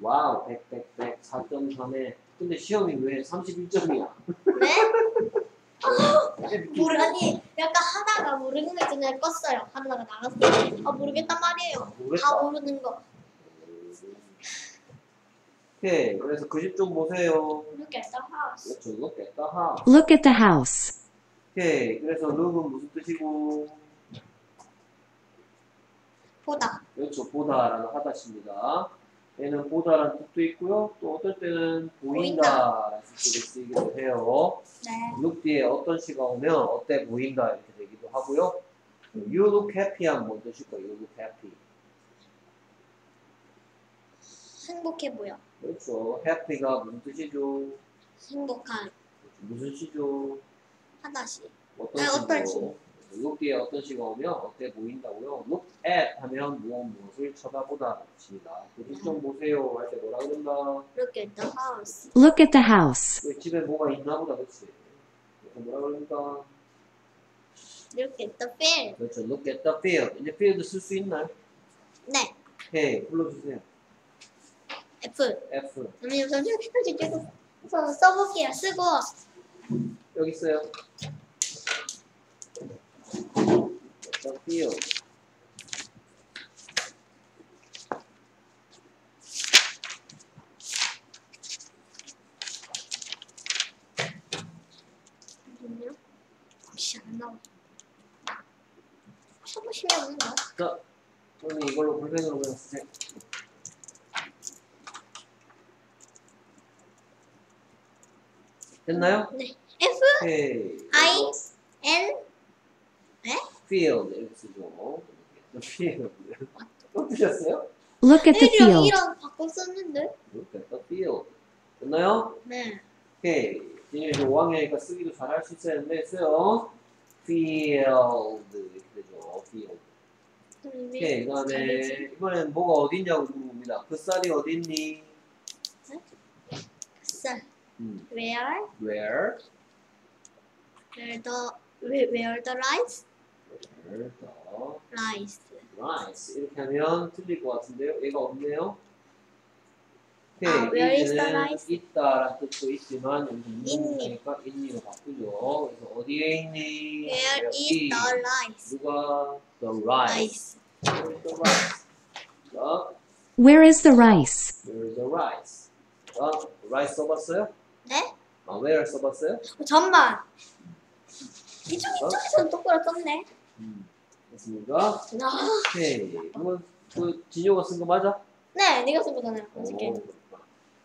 와우 100, 100, 100 4.3에. 근데 시험이 왜 31점이야? 네? 모르 아니 약간 하다가 모르는 거 있잖아요 껐어요. 하다가 나갔어요. 아 모르겠단 말이에요. 다 모르겠다. 모르는 거. 오케이 그래서 그집좀 보세요. Look at the house. 그렇죠 look at the house. Look at the house. 오케이 그래서 look은 무슨 뜻이고? 보다. 그렇죠 보다라는 하다십니다 얘는 보다라는 뜻도 있고요. 또 어떨 때는 보인다라는 뜻으로 쓰이기도 해요. 네. look 뒤에 어떤 시가 오면 어때 보인다 이렇게 되기도 하고요. you look happy 하면 뭔 뜻일까요? you look happy. 행복해 보여. 그렇죠. happy가 무슨 뜻이죠? 행복한 무슨 시죠? 하다시. 어떤 아, 어떤 시죠? Look 뒤에 어떤 시가 오면 어때 보인다고요? look at 하면 무엇 무엇을 쳐다보다 뜻입니다. 그좀 보세요. 할 때 뭐라 그런다? Look at the house. Look at the house. 왜 집에 뭐가 있나 보다 그치? 그래서 뭐라 그러니까? Look at the field. 그렇죠. Look at the field. 이제 field 쓸수 있나요? 네. 오케이 불러주세요. F. F. 잠시만요 잠시만요 써볼게요. 쓰고. 여기 있어요 the field 이걸로 그냥 쓰세요 됐나요? 네. F 오케이 I N field 이렇게 쓰죠 the field 또 뜨셨어요? Look at the field. E랑 바꿔 썼는데 look at the field 됐나요? 네 오케이 이제 이제 5학년이니까 쓰기도 잘 할 수 있어야 되는데 써요 field 이렇게 되죠 field 오케이 그 다음에 이번엔 뭐가 어딨냐고 물어봅니다 그 쌀이 어딨니? 쌀 음, Where where? Where the where, where the rice the rice rice 이렇게 하면 틀릴 것 같은데요 얘가 없네요 오케이 아, where is the 이제는 rice? 있다라는 뜻도 있지만 있니. 있니까 있니로 바꾸죠 그래서 어디에 있니? Where is 여기. the rice 누가 the rice rice Where is the rice? 자, Where is the rice? where is the rice? 자, rice 써봤어요? 네? 아, where 써봤어요? 어, 잠만 이쪽 이쪽에서는 똑바로 썼네 음, 됐습니까? 아, 오케이 이건 그 진효가 쓴 거 맞아? 네 네가 쓴 거잖아요 어저께 오,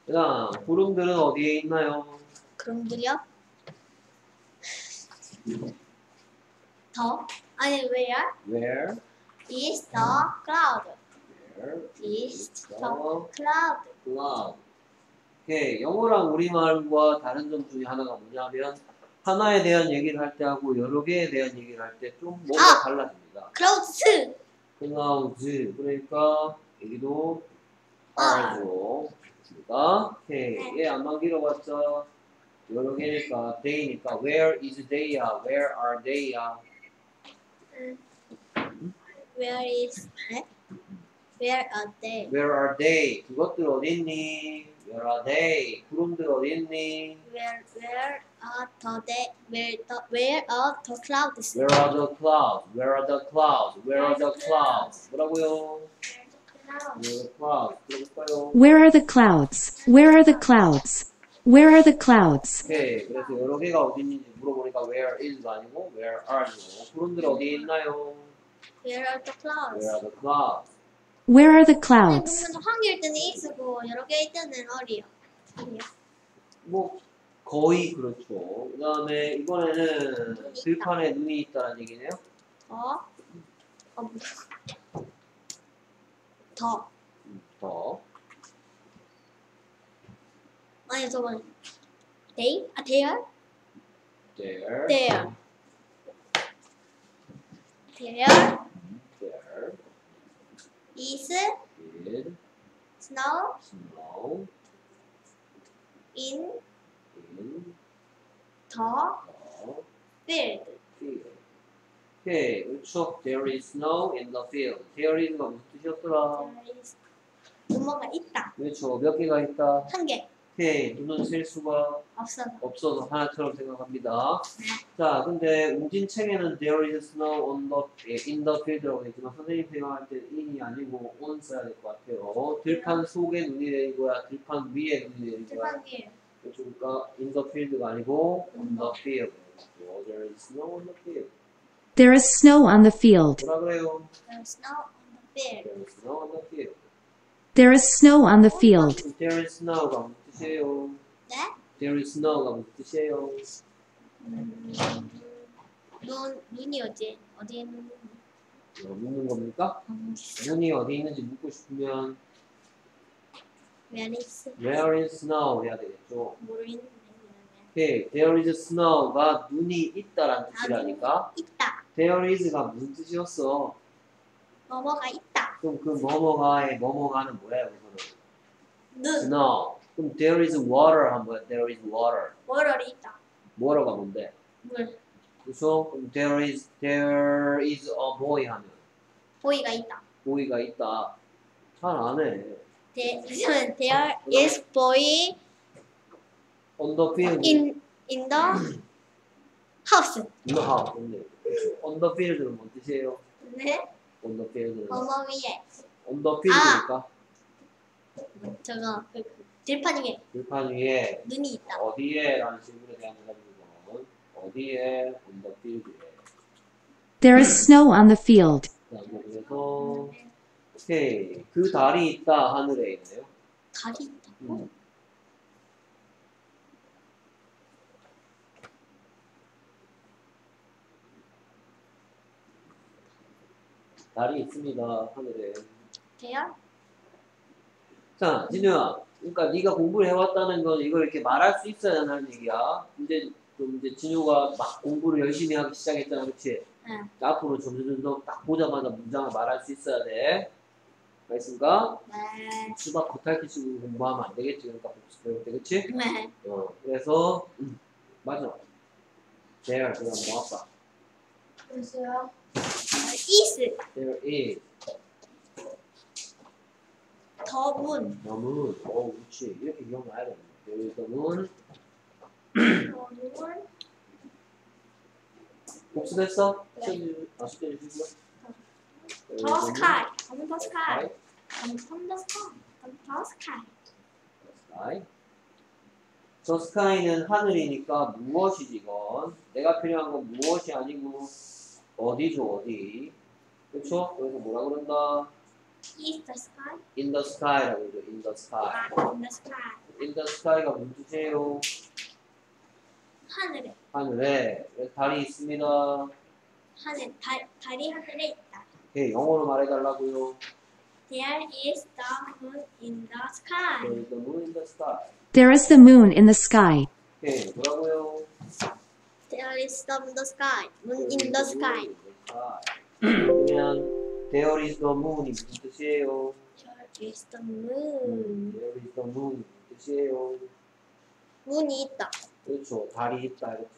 그 다음 구름들은 어디에 있나요? 그럼들이요? 더 아니 where Where? is the cloud Where is the cloud cloud? 오케이 영어랑 우리말과 다른 점 중에 하나가 뭐냐면 하나에 대한 얘기를 할 때 하고 여러 개에 대한 얘기를 할 때 좀 뭔가 아! 달라집니다. clouds clouds 그러니까 여기도 아. R죠. 그러니까 오케이 네. 얘안만 길어봤자 여러 개니까 day니까 where is day야 where are day야 where is 네? where are they where are they 그것들 어딨니 where are they 구름들 어딨니 where where are the they where the where are the clouds where are the clouds where are the clouds where are the clouds 뭐라고요 where are the clouds 들어볼까요 Where are the clouds? Where are the clouds? Where are the clouds? 오케이 그래서 여러 개가 어딨는지 물어보니까 where is가 아니고 where are죠 구름들 어디에 있나요 where are the clouds where are the clouds Where are the clouds? 개일 때는 is고 여러 개일 때는 어리요 뭐 거의 그렇죠. 그 다음에 이번에는 들판에 눈이 있다는 얘기네요. 어? 어, 뭐. 더. 음, 더 아니, 저건. they? 아, there, there. there there is is snow snow in in the field. field. 오케이, 그렇죠. There is snow in the field. There is가 무슨 뜻이었더라? There is 뭐뭐가 있다. 그렇죠. 몇 개가 있다. 한 개. 오케이. 눈은 셀 수가 없어서. 없어서 하나처럼 생각합니다. 네. 자, 근데 웅진 책에는 there is snow on the 예, in the field라고 했지만 선생님 생각할 때 in이 아니고 on 써야 될 것 같아요. 들판 속에 눈이 내린 거야. 들판 위에 눈이 내린 거야. 들판이에요. 그러니까 in the field가 아니고 on the field. 어, there is snow on the field. There is snow on the field. 뭐라 그래요? There's snow on the field. There is snow on the field. There is snow on the field. There is snow가 무슨 뜻이에요? 네? There is snow가 무슨 뜻이에요? 음, 눈, 눈이 어디, 어디에 있는 어, 묻는 겁니까? 눈이 어디 있는지 묻고 싶으면 Where is Where is snow 해야 되겠죠. 모르겠는데 오케이, there is snow가 눈이 있다라는 뜻이라니까. 있다. There is가 무슨 뜻이었어? 뭐뭐가 있다. 그럼 그 뭐뭐가의 뭐뭐가는 뭐야 여기서는? 눈. Snow. 그럼 there is water 한 거야. There is water. 월월이 있다. water가 뭔데? 물. 그래서 그럼 there is there is a boy 하면 보이가 있다. boy가 있다. 잘 안 해. 대, 그러면 there is boy On the field. in in the house. No, 아, 근데 on the field는 뭔 뜻이에요? 네. on the field는 뭐뭐 위에 on the field니까 저거 그, 그 들판 위에 들판 위에 눈이 있다. 어디에? 라는 질문에 대한 대답은 어디에? on the field에. There is snow on the field. 그래서 오케이 그 달이 있다 하늘에 있네요. 달이 있다. 음. 달이 있습니다 하늘에. there 자, 진우야. 그러니까 네가 공부를 해왔다는 건 이걸 이렇게 말할 수 있어야 하는 얘기야. 이제 좀 이제 진우가 막 공부를 열심히 하기 시작했잖아, 그렇지? 응. 앞으로 점점 딱 보자마자 문장을 말할 수 있어야 돼. 알겠습니까? 네. 수박 겉핥기 식으로 공부하면 안 되겠지. 그러니까 복습 배울 때, 그렇지? 네. 어, 그래서 음, 맞아. There, 그다음 뭐 할까? 글쎄요. is There is 더 문. the moon. 어, 그렇지. 이렇게 기억나야 되는데. There is the moon. 더 문. 복습했어? 네. 숙제 아, 숙제 주시고. 더. 한번 더. 한번 더 sky. 한번 더 sky. sky. 저 스카이는 하늘이니까 무엇이지 이건? 내가 필요한 건 무엇이 아니고 어디죠 어디? 그렇죠? 그래서 뭐라 그런다? is the sky. In the sky라고 그러죠. In the sky. 아, in the sky. In the sky가 무슨 뜻이에요? 하늘에. 하늘에 그래서 달이 있습니다. 하늘. 달, 달이 하늘에 있다. 오케이, 영어로 말해달라고요. There is the moon in the sky. There is the moon in the sky. There is the moon in the sky. 오케이, 뭐라고요? There is the moon in the sky. Moon in the sky. 그러면 there is the moon이 무슨 뜻이에요? There is the moon. there is the moon 무슨 뜻이에요? 문이 있다. 그렇죠. 달이 있다. 이렇게